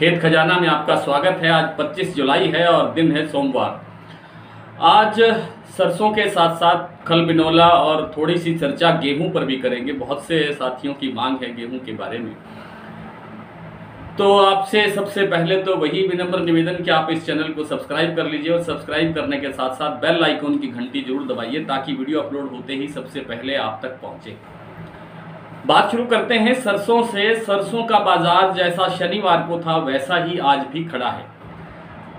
खेत खजाना में आपका स्वागत है। आज 25 जुलाई है और दिन है सोमवार। आज सरसों के साथ साथ खल बिनोला और थोड़ी सी चर्चा गेहूँ पर भी करेंगे। बहुत से साथियों की मांग है गेहूँ के बारे में। तो आपसे सबसे पहले तो वही विनम्र निवेदन कि आप इस चैनल को सब्सक्राइब कर लीजिए और सब्सक्राइब करने के साथ साथ बेल आइकॉन की घंटी ज़रूर दबाइए ताकि वीडियो अपलोड होते ही सबसे पहले आप तक पहुँचे। बात शुरू करते हैं सरसों से। सरसों का बाज़ार जैसा शनिवार को था, वैसा ही आज भी खड़ा है।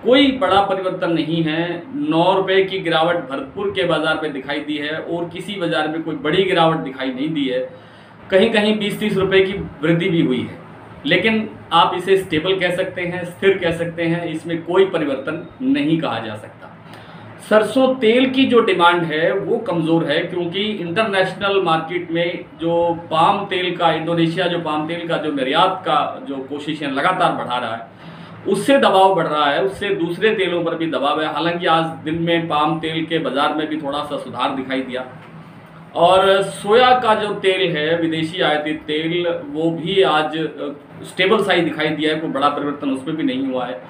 कोई बड़ा परिवर्तन नहीं है। नौ रुपये की गिरावट भरतपुर के बाज़ार में दिखाई दी है और किसी बाज़ार में कोई बड़ी गिरावट दिखाई नहीं दी है। कहीं कहीं बीस तीस रुपये की वृद्धि भी हुई है। लेकिन आप इसे स्टेबल कह सकते हैं, स्थिर कह सकते हैं, इसमें कोई परिवर्तन नहीं कहा जा सकता। सरसों तेल की जो डिमांड है, वो कमज़ोर है क्योंकि इंटरनेशनल मार्केट में जो पाम तेल का, इंडोनेशिया जो पाम तेल का, जो निर्यात का जो कोशिशें लगातार बढ़ा रहा है, उससे दबाव बढ़ रहा है, उससे दूसरे तेलों पर भी दबाव है। हालाँकि आज दिन में पाम तेल के बाज़ार में भी थोड़ा सा सुधार दिखाई दिया। और सोया का जो तेल है, विदेशी आयातित तेल, वो भी आज स्टेबल साइज़ दिखाई दिया है, कोई बड़ा परिवर्तन उसमें भी नहीं हुआ है।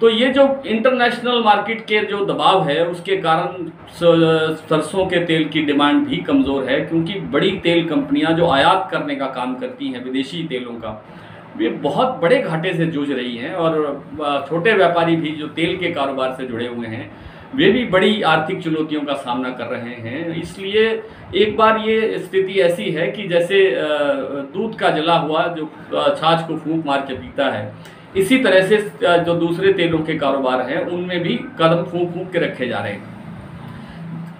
तो ये जो इंटरनेशनल मार्केट के जो दबाव है, उसके कारण सरसों के तेल की डिमांड भी कमज़ोर है, क्योंकि बड़ी तेल कंपनियाँ जो आयात करने का काम करती हैं, विदेशी तेलों का, वे बहुत बड़े घाटे से जूझ रही हैं और छोटे व्यापारी भी जो तेल के कारोबार से जुड़े हुए हैं, वे भी बड़ी आर्थिक चुनौतियों का सामना कर रहे हैं। इसलिए एक बार ये स्थिति ऐसी है कि जैसे दूध का जला हुआ, जो छाछ को फूंक मार के पीता है इसी तरह से जो दूसरे तेलों के कारोबार हैं, उनमें भी कदम फूंक फूंक के रखे जा रहे हैं।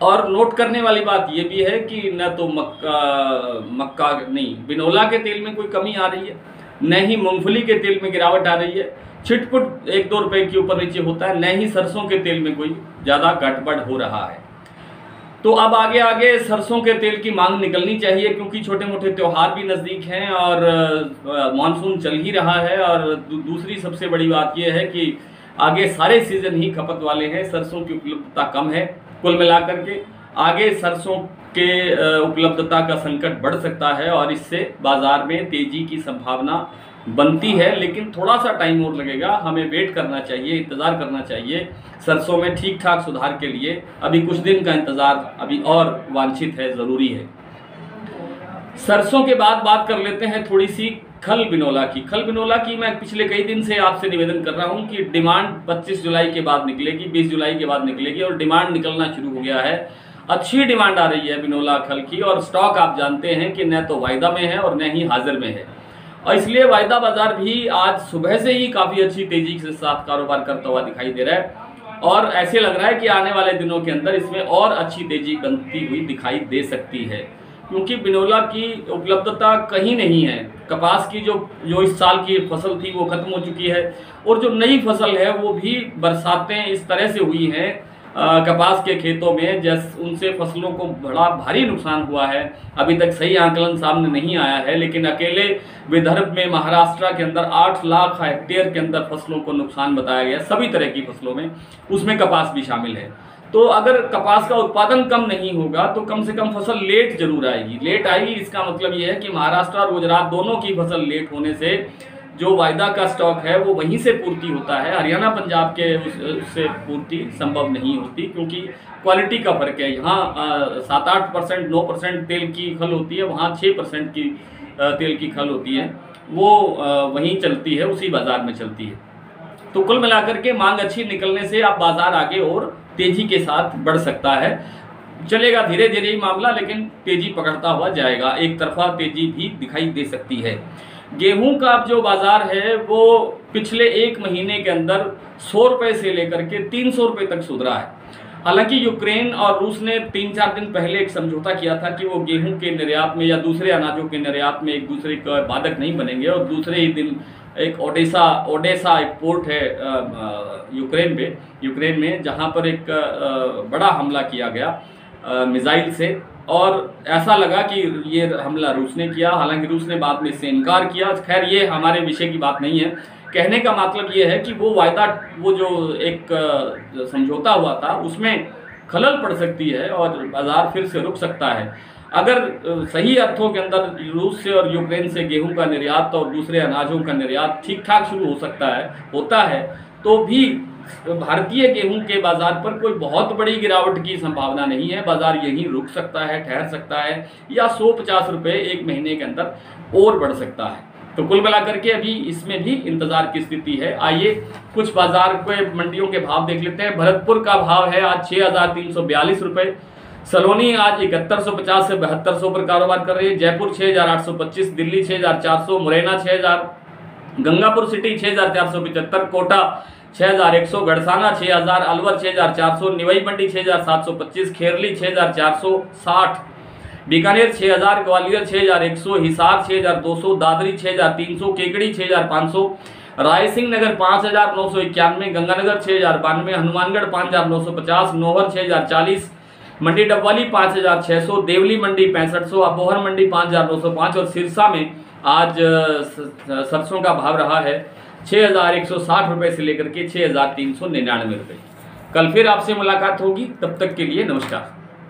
और नोट करने वाली बात यह भी है कि न तो मक्का मक्का नहीं, बिनोला के तेल में कोई कमी आ रही है, न ही मूंगफली के तेल में गिरावट आ रही है। छिटपुट एक दो रुपए के ऊपर नीचे होता है, न ही सरसों के तेल में कोई ज़्यादा गड़बड़ हो रहा है। तो अब आगे आगे सरसों के तेल की मांग निकलनी चाहिए, क्योंकि छोटे मोटे त्यौहार भी नज़दीक हैं और मानसून चल ही रहा है और दूसरी सबसे बड़ी बात यह है कि आगे सारे सीज़न ही खपत वाले हैं, सरसों की उपलब्धता कम है कुल मिलाकर के। आगे सरसों के उपलब्धता का संकट बढ़ सकता है और इससे बाज़ार में तेज़ी की संभावना बनती है, लेकिन थोड़ा सा टाइम और लगेगा। हमें वेट करना चाहिए, इंतज़ार करना चाहिए। सरसों में ठीक ठाक सुधार के लिए अभी कुछ दिन का इंतज़ार, अभी और वांछित है, ज़रूरी है। सरसों के बाद बात कर लेते हैं थोड़ी सी खल बिनोला की। खल बिनोला की मैं पिछले कई दिन से आपसे निवेदन कर रहा हूँ कि डिमांड 25 जुलाई के बाद निकलेगी 20 जुलाई के बाद निकलेगी और डिमांड निकलना शुरू हो गया है। अच्छी डिमांड आ रही है बिनोला खल की और स्टॉक आप जानते हैं कि न तो वायदा में है और न ही हाजिर में है। और इसलिए वायदा बाज़ार भी आज सुबह से ही काफ़ी अच्छी तेज़ी के साथ कारोबार करता हुआ दिखाई दे रहा है। और ऐसे लग रहा है कि आने वाले दिनों के अंदर इसमें और अच्छी तेज़ी बनती हुई दिखाई दे सकती है। क्योंकि बिनोला की उपलब्धता कहीं नहीं है। कपास की जो जो इस साल की फ़सल थी वो खत्म हो चुकी है। और जो नई फ़सल है वो भी बरसातें इस तरह से हुई हैं कपास के खेतों में जैस उनसे फ़सलों को बड़ा भारी नुकसान हुआ है। अभी तक सही आंकलन सामने नहीं आया है, लेकिन अकेले विदर्भ में महाराष्ट्र के अंदर आठ लाख हेक्टेयर के अंदर फ़सलों को नुकसान बताया गया सभी तरह की फ़सलों में। उसमें कपास भी शामिल है। तो अगर कपास का उत्पादन कम नहीं होगा तो कम से कम फ़सल लेट ज़रूर आएगी। लेट आएगी, इसका मतलब यह है कि महाराष्ट्र और गुजरात दोनों की फ़सल लेट होने से जो वायदा का स्टॉक है, वो वहीं से पूर्ति होता है। हरियाणा, पंजाब के उससे पूर्ति संभव नहीं होती, क्योंकि क्वालिटी का फ़र्क है। यहाँ सात आठ परसेंट, नौ परसेंट तेल की खल होती है, वहाँ छः परसेंट की तेल की खल होती है। वो वहीं चलती है, उसी बाज़ार में चलती है। तो कुल मिलाकर के मांग अच्छी निकलने से आप बाज़ार आगे और तेज़ी के साथ बढ़ सकता है। चलेगा धीरे धीरे ही मामला, लेकिन तेज़ी पकड़ता हुआ जाएगा। एक तरफा तेज़ी भी दिखाई दे सकती है। गेहूँ का जो बाज़ार है, वो पिछले एक महीने के अंदर सौ रुपये से लेकर के तीन सौ रुपये तक सुधरा है। हालाँकि यूक्रेन और रूस ने तीन चार दिन पहले एक समझौता किया था कि वो गेहूँ के निर्यात में या दूसरे अनाजों के निर्यात में एक दूसरे का बाधक नहीं बनेंगे और दूसरे ही दिन एक ओडेसा ओडेसा एक पोर्ट है यूक्रेन में यूक्रेन में जहाँ पर एक बड़ा हमला किया गया। मिज़ाइल से। और ऐसा लगा कि ये हमला रूस ने किया, हालाँकि रूस ने बाद में इससे इनकार किया। खैर, ये हमारे विषय की बात नहीं है। कहने का मतलब ये है कि वो वायदा, वो जो एक समझौता हुआ था, उसमें खलल पड़ सकती है और बाज़ार फिर से रुक सकता है। अगर सही अर्थों के अंदर रूस से और यूक्रेन से गेहूँ का निर्यात और दूसरे अनाजों का निर्यात ठीक ठाक शुरू हो सकता है, होता है तो भी भारतीय गेहूँ के बाज़ार पर कोई बहुत बड़ी गिरावट की संभावना नहीं है। बाज़ार यहीं रुक सकता है, ठहर सकता है या सौ पचास रुपये एक महीने के अंदर और बढ़ सकता है। तो कुल मिलाकर के अभी इसमें भी इंतज़ार की स्थिति है। आइए कुछ बाज़ार के मंडियों के भाव देख लेते हैं। भरतपुर का भाव है आज छः हज़ार तीन सौ बयालीस रुपये सलोनी आज इकहत्तर सौ पचास से बहत्तर सौ पर कारोबार कर रही है। जयपुर छः हज़ार आठ सौ पच्चीस, दिल्ली छः हज़ार चार सौ, मुरैना छः हज़ार, गंगापुर सिटी छः हज़ार चार सौ पचहत्तर, कोटा छः हज़ार एक सौ गढ़साना छः हज़ार अलवर छः हज़ार चार सौ निवई मंडी छः हज़ार सात सौ पच्चीस खेरली छः हज़ार चार सौ साठ बीकानेर छः हज़ार ग्वालियर छः हज़ार एक सौ हिसार छः हज़ार दो सौ दादरी छः हज़ार तीन सौ केकड़ी छः हज़ार पाँच सौ राय सिंह नगर पाँच हज़ार नौ सौ इक्यानवे गंगानगर छः हज़ार बानवे हनुमानगढ़ पाँच हज़ार नौ सौ पचास नौहर छः हज़ार चालीस मंडी डबवाली पाँच हज़ार छः सौ देवली मंडी पैंसठ सौ अबोहर मंडी पाँच हज़ार नौ सौ पाँच और सिरसा में आज सरसों का भाव रहा है छः हज़ार एक सौ साठ रुपये से लेकर के छः हज़ार तीन सौ निन्यानवे रुपये कल फिर आपसे मुलाकात होगी, तब तक के लिए नमस्कार।